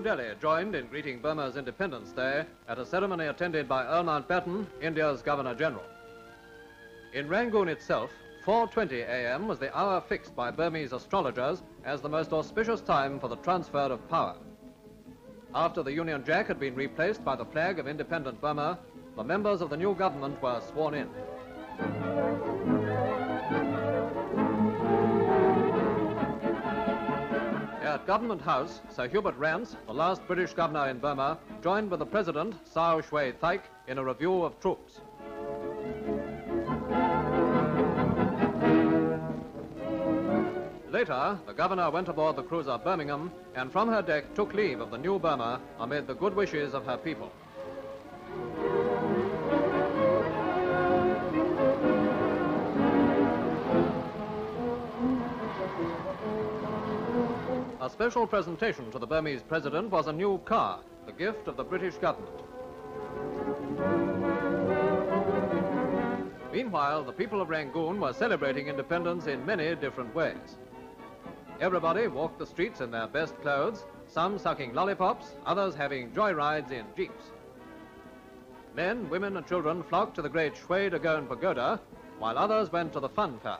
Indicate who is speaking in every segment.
Speaker 1: Delhi joined in greeting Burma's Independence Day at a ceremony attended by Earl Mountbatten, India's Governor General. In Rangoon itself, 4.20 a.m. was the hour fixed by Burmese astrologers as the most auspicious time for the transfer of power. After the Union Jack had been replaced by the flag of independent Burma, the members of the new government were sworn in. At Government House, Sir Hubert Rance, the last British governor in Burma, joined with the President, Sao Shwe Thaik, in a review of troops. Later, the governor went aboard the cruiser Birmingham and from her deck took leave of the new Burma amid the good wishes of her people. A special presentation to the Burmese president was a new car, the gift of the British government. Meanwhile, the people of Rangoon were celebrating independence in many different ways. Everybody walked the streets in their best clothes, some sucking lollipops, others having joyrides in jeeps. Men, women and children flocked to the great Shwe Dagon Pagoda, while others went to the fun fair.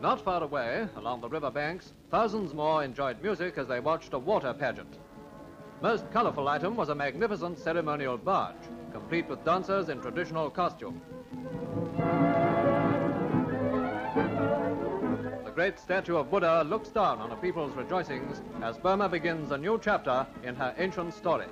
Speaker 1: Not far away, along the river banks, thousands more enjoyed music as they watched a water pageant. Most colorful item was a magnificent ceremonial barge, complete with dancers in traditional costume. The great statue of Buddha looks down on the people's rejoicings as Burma begins a new chapter in her ancient story.